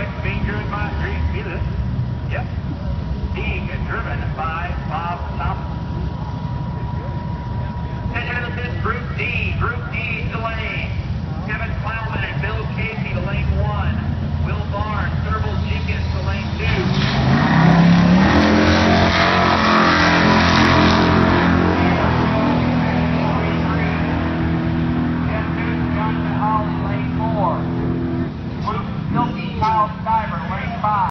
Alex Binger and my Charles Diver, lane 5.